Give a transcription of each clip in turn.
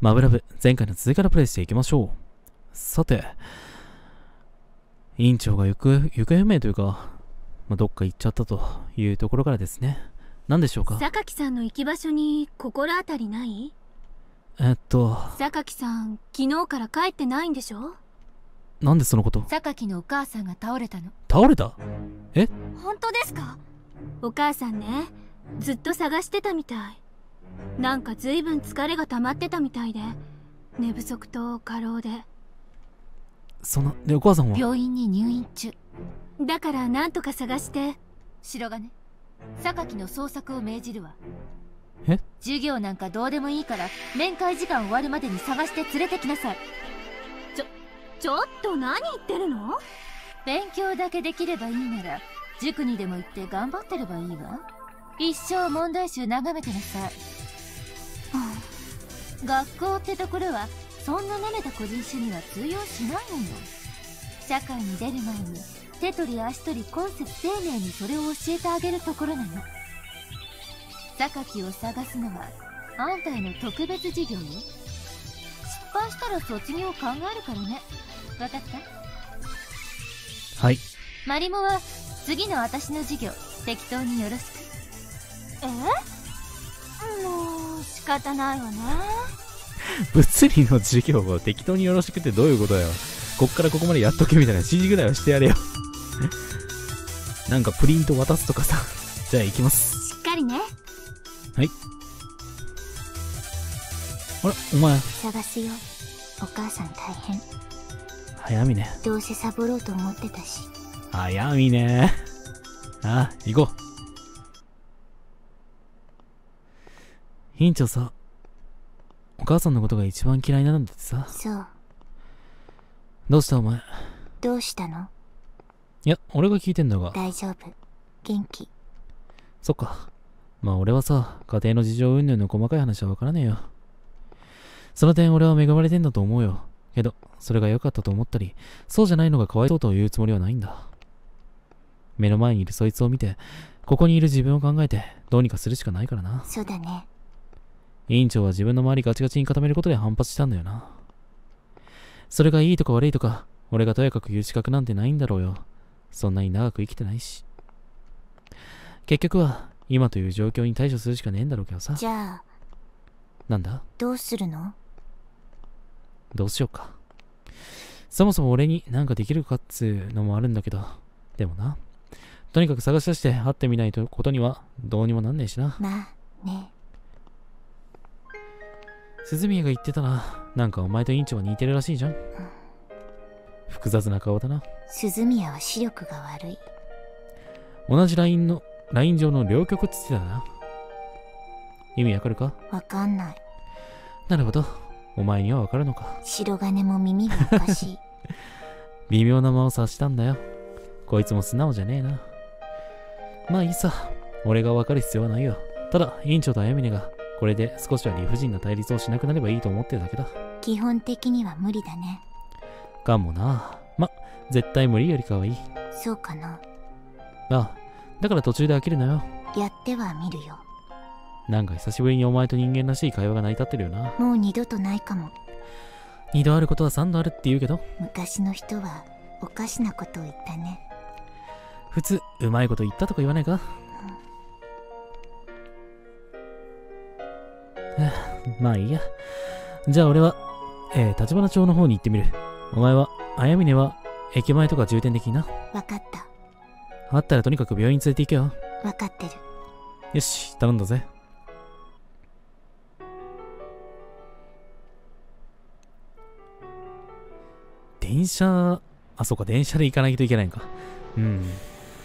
マブラブ、前回の続きからプレイしていきましょう。さて、委員長が行方不明というか、まあ、どっか行っちゃったというところからですね。何でしょうか？榊さんの行き場所に心当たりない？えっと、榊さん昨日から帰ってないんでしょ？なんでそのこと？榊のお母さんが倒れたの。倒れた？え？本当ですか？お母さんねずっと探してたみたいなんかずいぶん疲れが溜まってたみたいで。寝不足と過労で。その、で、お母さんは？病院に入院中。だからなんとか探して。白金。榊の捜索を命じるわ。え？授業なんかどうでもいいから面会時間終わるまでに探して連れてきなさい。ちょちょっと何言ってるの？勉強だけできればいいなら塾にでも行って頑張ってればいいわ。一生問題集眺めてなさい、学校ってところはそんな舐めた個人主義は通用しないの。よ社会に出る前に手取り足取り今節丁寧にそれを教えてあげるところなの。榊を探すのはあんたへの特別授業よ失敗したら卒業を考えるからね。分かった？はい。マリモは次の私の授業。適当によろしく。え？もう仕方ないわね 物理の授業を適当によろしくってどういうことだよ。こっからここまでやっとけみたいな指示ぐらいはしてやれよ。なんかプリント渡すとかさ。じゃあ行きます。しっかりねはい。あれお前、探すよお母さん大変早見ね。どうせサボろうと思ってたし早見ね。ああ、行こう。委員長さ、お母さんのことが一番嫌いなんだってさ。そうどうしたお前？どうしたの？いや、俺が聞いてんだが。大丈夫元気そっか。まあ俺はさ、家庭の事情云々の細かい話はわからねえよ。その点俺は恵まれてんだと思うよ。けど、それが良かったと思ったり、そうじゃないのがかわいそうと言うつもりはないんだ。目の前にいるそいつを見て、ここにいる自分を考えて、どうにかするしかないからな。そうだね委員長は自分の周りガチガチに固めることで反発したんだよな。それがいいとか悪いとか、俺がとやかく言う資格なんてないんだろうよ。そんなに長く生きてないし。結局は、今という状況に対処するしかねえんだろうけどさ。じゃあなんだ？どうするの？どうしようか。そもそも俺になんかできるかっつうのもあるんだけど、でもな。とにかく探し出して会ってみないとことにはどうにもなんねえしな。まあね鈴宮が言ってたな。なんかお前と委員長は似てるらしいじゃん。複雑な顔だな。鈴宮は視力が悪い同じラインの、ライン上の両極っつってたな。意味わかるか？わかんないなるほど。お前にはわかるのか。白金も耳がおかしい 微妙な間を察したんだよ。こいつも素直じゃねえな。まあいいさ。俺がわかる必要はないよ。ただ、委員長とあやみねが、これで少しは理不尽な対立をしなくなればいいと思ってるだけだ。基本的には無理だねかもな。ま、絶対無理よりかはいい。そうかなああ、だから途中で飽きるなよ。やっては見るよなんか久しぶりにお前と人間らしい会話が成り立ってるよな。もう二度とないかも二度あることは三度あるって言うけど、昔の人はおかしなことを言ったね普通、うまいこと言ったとか言わないか まあいいや。じゃあ俺は、えー、立花町の方に行ってみる。お前は、あやみねは、駅前とか重点的にな。わかったあったらとにかく病院連れて行けよ。わかってるよし、頼んだぜ。電車、あ、そうか、電車で行かないといけないんか。うん。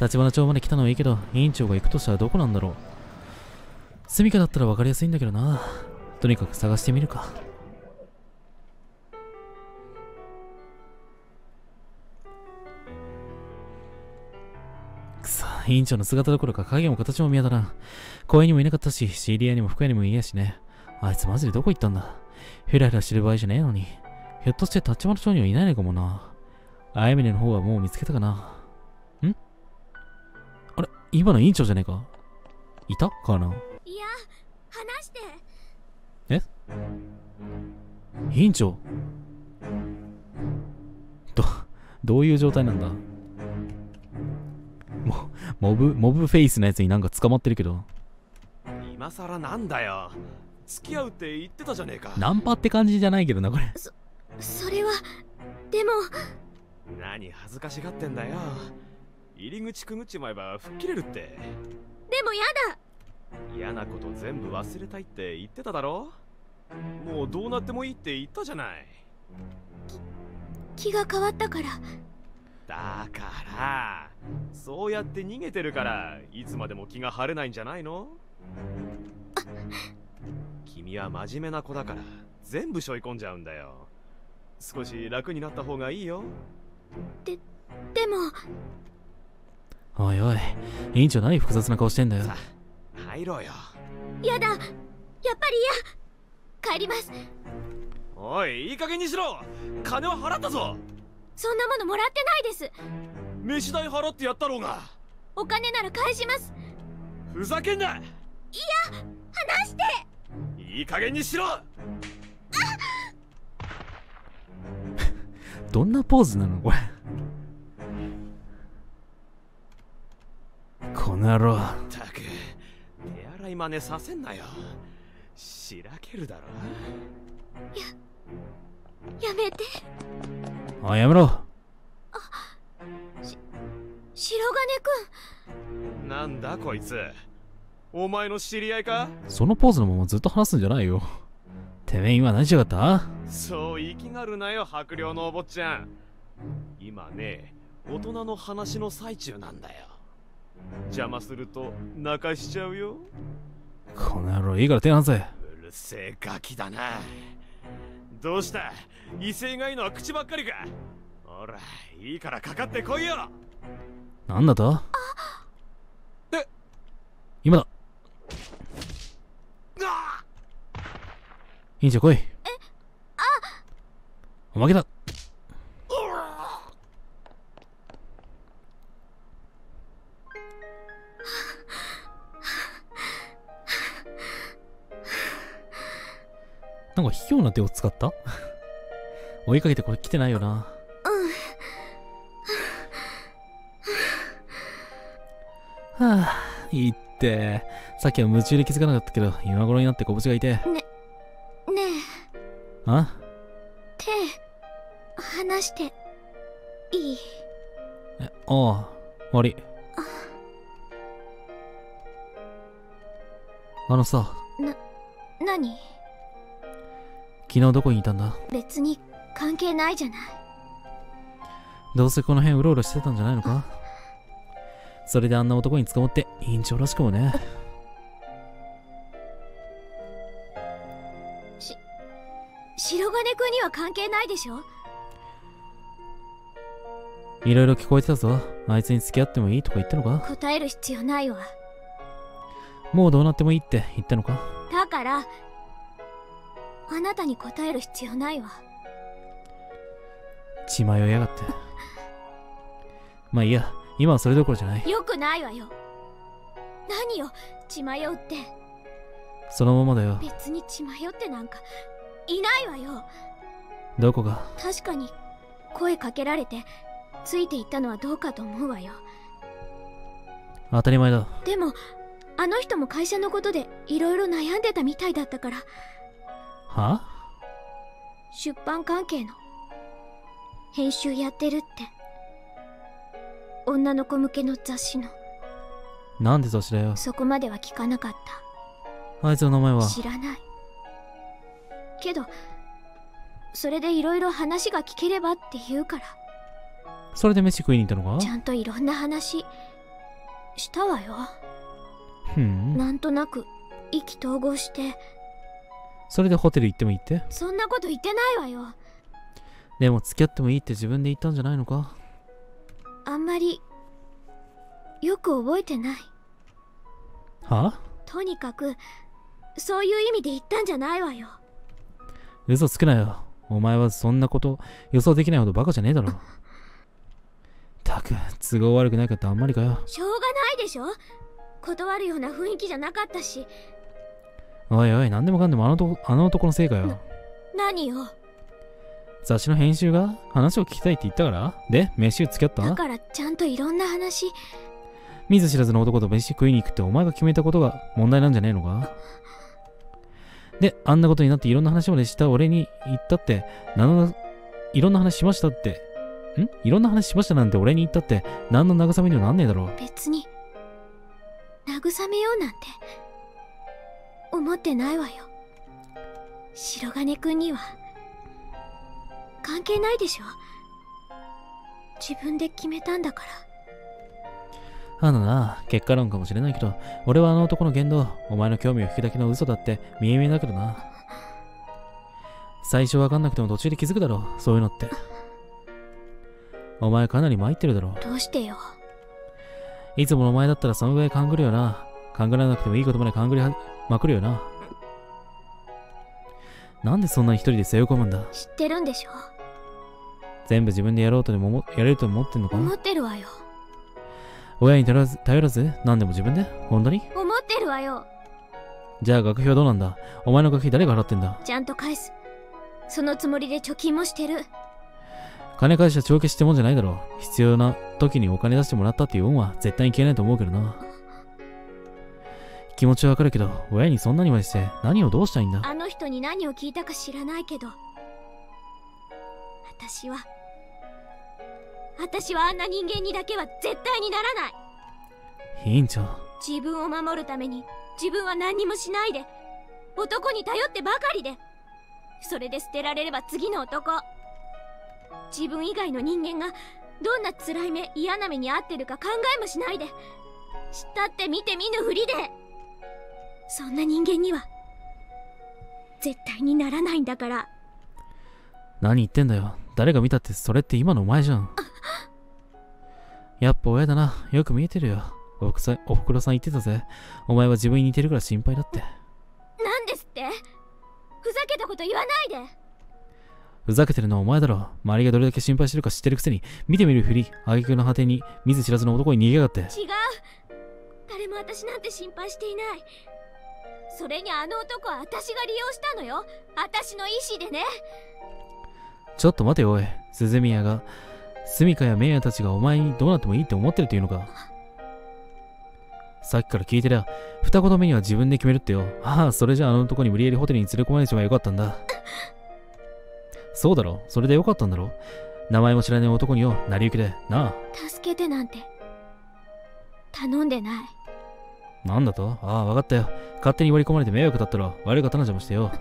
立花町まで来たのはいいけど、委員長が行くとしたらどこなんだろう。住処だったら分かりやすいんだけどな。とにかく探してみるか。くそ、委員長の姿どころか影も形も見当たらん。公園にもいなかったし、知り合いにも服屋にもいやしね。あいつマジでどこ行ったんだヘラヘラしてる場合じゃねえのに。ひょっとして立花町にはいないのかもな。あやみねの方はもう見つけたかな。ん？あれ今の委員長じゃねえか？いた？かな？いや話して。え？委員長？ど、どういう状態なんだ？も、モブ、モブフェイスのやつになんか捕まってるけど、今さらなんだよ。付き合うって言ってたじゃねえか。ナンパって感じじゃないけどな、これ。それはでも。何恥ずかしがってんだよ。入り口くぐっちまえば吹っ切れるって。でもやだ嫌なこと全部忘れたいって言ってただろ？もうどうなってもいいって言ったじゃない。気が変わったから。だからそうやって逃げてるからいつまでも気が晴れないんじゃないの？君は真面目な子だから全部背負い込んじゃうんだよ。少し楽になった方がいいよ。でも。おいおい、委員長何複雑な顔してんだよ。さあ入ろうよ。やだ。やっぱり嫌。帰ります。おいいい加減にしろ。金は払ったぞ。そんなものもらってないです。飯代払ってやったろうが。お金なら返します。ふざけんな。いや離して。いい加減にしろ。どんなポーズなのこれ。この野郎。たく手洗い真似させんなよ。しらけるだろやめて。おい、やめろ。白金くん。なんだこいつ。お前の知り合いか？そのポーズのままずっと話すんじゃないよ。てめえ今何しやがった？そう生きがるなよ白領のお坊ちゃん。今ね大人の話の最中なんだよ邪魔すると泣かしちゃうよ。この野郎、いいから手離せ。うるせえガキだな。どうした？威勢がいいのは口ばっかりか。ほらいいからかかってこいよ。なんだと？え？今だ。あ！委員長来い。え？あ！おまけだ。なんか卑怯な手を使った？追いかけてこれ来てないよな。はあ、いいって。さっきは夢中で気づかなかったけど、今頃になって拳が痛い。ねえあ？手離していい？え、ああ、悪い。あのさ、何？昨日どこにいたんだ？別に関係ないじゃない。どうせこの辺うろうろしてたんじゃないのか？それであんな男に捕まって委員長らしくもね。白金くんには関係ないでしょ？いろいろ聞こえてたぞ。あいつに付き合ってもいいとか言ったのか？答える必要ないわ。もうどうなってもいいって言ったのか？だからあなたに答える必要ないわ血迷いやがって。まあいいや、今はそれどころじゃない。よくないわよ何よ血迷うってそのままだよ。別に血迷ってなんかいないわよどこが？確かに声かけられてついていったのはどうかと思うわよ当たり前だ。でもあの人も会社のことでいろいろ悩んでたみたいだったからは？出版関係の編集やってるって。女の子向けの雑誌の。なんで雑だよ？そこまでは聞かなかっあいつの名前は？た知らない。けどそれでいろいろ話が聞ければって言うから。それで飯食いに行ったのか？ちゃんといろんな話したわよ。ふん。なんとなく意気投合してそれでホテル行ってもいいって？そんなこと言ってないわよ。でも付き合ってもいいって自分で言ったんじゃないのか？あんまりよく覚えてない。は？とにかくそういう意味で言ったんじゃないわよ。嘘つくなよ。お前はそんなこと予想できないほどバカじゃねえだろ。たく、都合悪くないかってあんまりかよ。しょうがないでしょ。断るような雰囲気じゃなかったしおいおい、なんでもかんでもあのとあの男のせいかよ。何よ？雑誌の編集が話を聞きたいって言ったから？で、飯付き合った？だからちゃんといろんな話。見ず知らずの男と飯食いに行くってお前が決めたことが問題なんじゃねえのか？で、あんなことになっていろんな話までした俺に言ったって、何の、いろんな話しましたって、ん？いろんな話しましたなんて俺に言ったって、何の慰めにもなんねえだろ。う。別に慰めようなんて思ってないわよ白金くんには関係ないでしょ自分で決めたんだからあのな、結果論かもしれないけど、俺はあの男の言動、お前の興味を引くだけの嘘だって見え見えだけどな。最初わかんなくても途中で気づくだろう、そういうのって。お前かなり参ってるだろどうしてよいつものお前だったらそのぐらい勘ぐるよな。勘ぐらなくてもいいことまで勘ぐりはまくるよな。なんでそんなに一人で背負い込むんだ？知ってるんでしょ？全部自分でやろうとでも思やれると思ってんのか？思ってるわよ。親に頼らず、頼らず？何でも自分で？本当に？思ってるわよ。じゃあ学費はどうなんだ？お前の学費誰が払ってんだ？ちゃんと返す。そのつもりで貯金もしてる。金返しは帳消しってもんじゃないだろう。必要な時にお金出してもらったっていう恩は絶対に消えないと思うけどな。気持ちはわかるけど、親にそんなにまでして何をどうしたいんだ？あの人に何を聞いたか知らないけど私は私はあんな人間にだけは絶対にならない。委員長。自分を守るために自分は何にもしないで男に頼ってばかりでそれで捨てられれば次の男。自分以外の人間がどんな辛い目嫌な目に遭ってるか考えもしないで知ったって見て見ぬふりでそんな人間には絶対にならないんだから何言ってんだよ。誰が見たってそれって今のお前じゃん。やっぱ親だな。よく見えてるよ。おふくさおふくろさん言ってたぜ。お前は自分に似てるから心配だって。なんですって？ふざけたこと言わないでふざけてるのはお前だろ。周りがどれだけ心配してるか知ってるくせに、見てみるふり、挙句の果てに見ず知らずの男に逃げやがって。違う誰も私なんて心配していないそれにあの男は私が利用したのよ私の意思でねちょっと待てよおい。鈴宮が、スミカやメイヤたちがお前にどうなってもいいって思ってるっていうのか。さっきから聞いてりゃ、二言目には自分で決めるってよ。ああ、それじゃああの男に無理やりホテルに連れ込まれちまえばよかったんだ。そうだろそれでよかったんだろ名前も知らない男によ、成り行きで。なあ、助けてなんて頼んでないなんだと？ああ、わかったよ。勝手に割り込まれて迷惑だったら悪い方な邪魔してよ。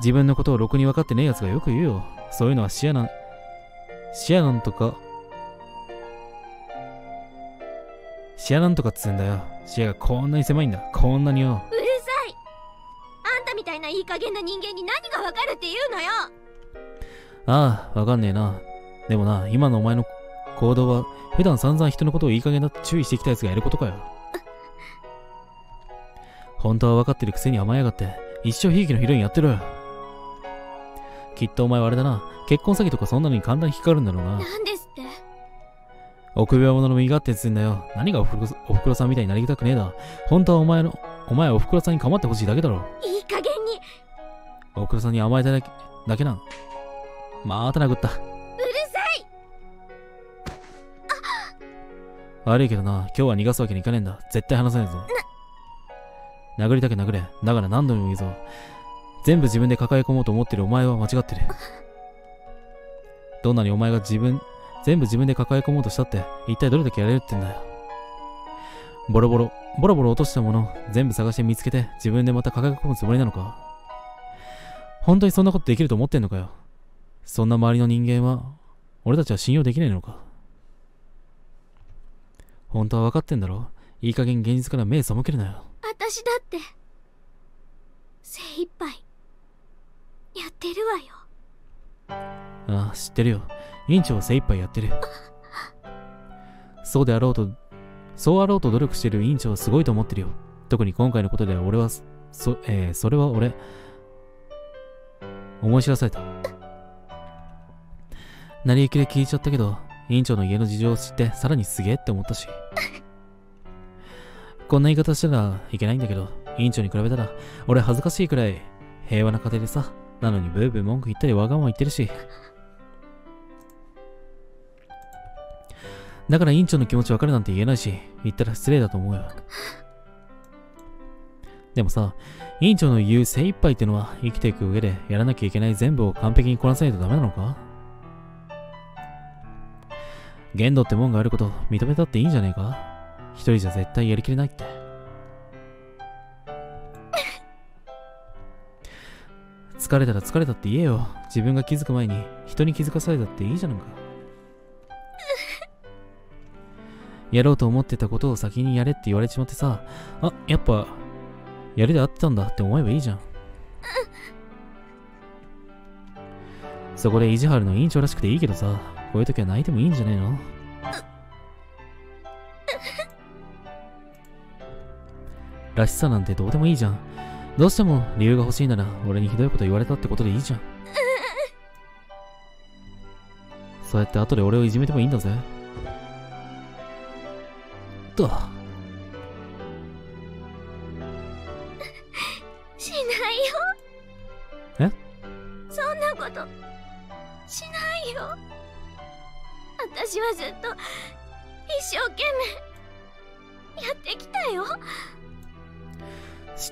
自分のことをろくに分かってねえ奴がよく言うよ。そういうのは視野なん、視野なんとか、視野なんとかっつうんだよ。視野がこんなに狭いんだ。こんなによ。うるさいあんたみたいないい加減な人間に何がわかるって言うのよああ、わかんねえな。でもな、今のお前の行動は、普段散々人のことをいい加減だって注意してきた奴がやることかよ。本当は分かってるくせに甘えやがって、一生悲劇のヒロインやってろよ。きっとお前はあれだな、結婚詐欺とかそんなのに簡単に引っかかるんだろうな。なんですって？臆病者の身勝手っつうんだよ。何がおふくろおふくろさんみたいになりたくねえだ。本当はお前の、お前はおふくろさんに構ってほしいだけだろ。いい加減におふくろさんに甘えただけ、だけなん。また殴った。悪いけどな、今日は逃がすわけにいかねえんだ。絶対離さねえぞ。殴りたけ殴れ。だから何度も言うぞ。全部自分で抱え込もうと思ってるお前は間違ってる。どんなにお前が自分、全部自分で抱え込もうとしたって、一体どれだけやれるってんだよ。ボロボロ、ボロボロ落としたもの、全部探して見つけて、自分でまた抱え込むつもりなのか本当にそんなことできると思ってんのかよ。そんな周りの人間は、俺たちは信用できないのか本当は分かってんだろ？いい加減現実から目背けるなよ。私だって精一杯やってるわよああ、知ってるよ。委員長は精一杯やってる。そうであろうと、そうあろうと努力してる委員長はすごいと思ってるよ。特に今回のことで俺は、そ、えー、それは俺、思い知らされた。成り行きで聞いちゃったけど、委員長の家の事情を知ってさらにすげえって思ったし。こんな言い方したらいけないんだけど、委員長に比べたら、俺恥ずかしいくらい平和な家庭でさ、なのにブーブー文句言ったりわがまま言ってるし。だから委員長の気持ちわかるなんて言えないし、言ったら失礼だと思うよ。でもさ、委員長の言う精一杯ってのは生きていく上でやらなきゃいけない全部を完璧にこなさないとダメなのか？限度ってもんがあること認めたっていいんじゃねえか？一人じゃ絶対やりきれないって。疲れたら疲れたって言えよ。自分が気づく前に人に気づかされたっていいじゃんか。やろうと思ってたことを先にやれって言われちまってさ、あ、やっぱ、やるで合ってたんだって思えばいいじゃん。そこで意地張るの委員長らしくていいけどさ、こういう時は泣いてもいいんじゃねえの？らしさなんてどうでもいいじゃん。どうしても理由が欲しいなら俺にひどいこと言われたってことでいいじゃん。そうやって後で俺をいじめてもいいんだぜ。と。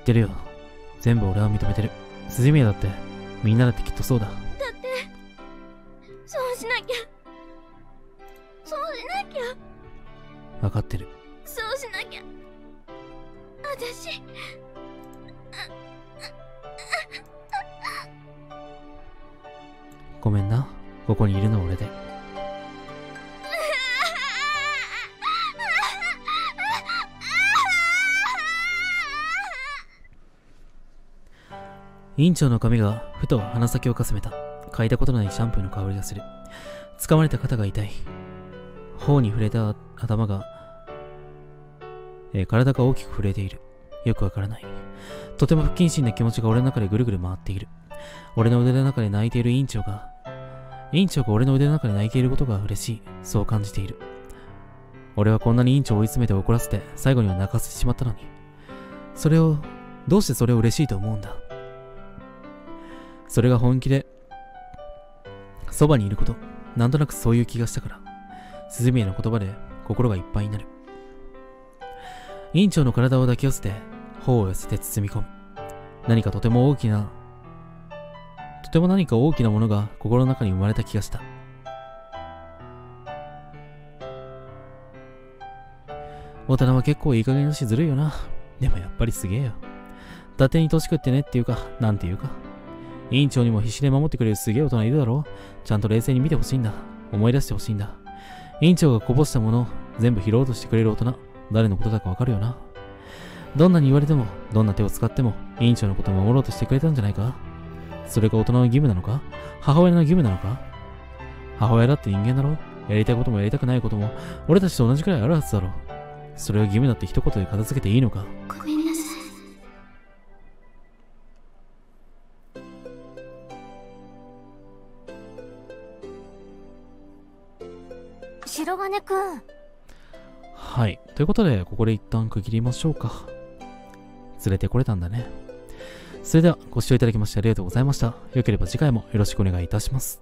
ってるよ。全部俺は認めてる。鈴宮だって、みんなだってきっとそうだ。だってそうしなきゃそうしなきゃわかってる。そうしなきゃ私ごめんな。ここにいるのは俺で。委員長の髪がふと鼻先をかすめた。嗅いだことのないシャンプーの香りがする。掴まれた肩が痛い。頬に触れた頭が、えー体が大きく震えている。よくわからない。とても不謹慎な気持ちが俺の中でぐるぐる回っている。俺の腕の中で泣いている委員長が、委員長が俺の腕の中で泣いていることが嬉しい。そう感じている。俺はこんなに委員長を追い詰めて怒らせて、最後には泣かせてしまったのに。それを、どうしてそれを嬉しいと思うんだ？それが本気で、そばにいること、なんとなくそういう気がしたから、鈴宮の言葉で心がいっぱいになる。委員長の体を抱き寄せて、頬を寄せて包み込む。何かとても大きな、とても何か大きなものが心の中に生まれた気がした。大人は結構いい加減だしずるいよな。でもやっぱりすげえよ。伊達に年食ってねっていうか、なんていうか。委員長にも必死で守ってくれるすげえ大人いるだろちゃんと冷静に見てほしいんだ。思い出してほしいんだ。委員長がこぼしたものを全部拾おうとしてくれる大人、誰のことだかわかるよな。どんなに言われても、どんな手を使っても、委員長のことを守ろうとしてくれたんじゃないか。それが大人の義務なのか？母親の義務なのか？母親だって人間だろ？やりたいこともやりたくないことも、俺たちと同じくらいあるはずだろ。それを義務だって一言で片付けていいのか？ごめんなさい白金くんはい。ということで、ここで一旦区切りましょうか。連れてこれたんだね。それでは、ご視聴いただきましてありがとうございました。よければ次回もよろしくお願いいたします。